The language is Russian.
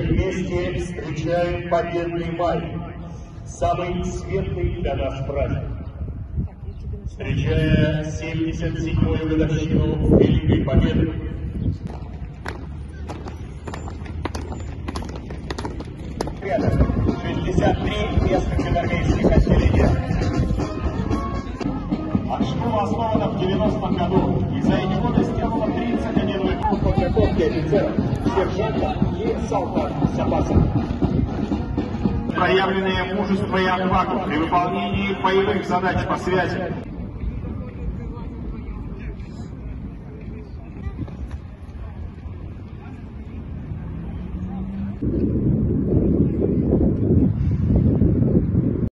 вместе встречаем победный май, самый светлый для нас праздник. Встречая 77-ю годовщину Великой Победы, рядом 63 местных армейских отделения. А школа основана в 90-м году и за эти годы сделала 31 веков подполковники, офицеров, сержанта и солдат запаса. Проявленное мужество и отвагу при выполнении боевых задач по связи.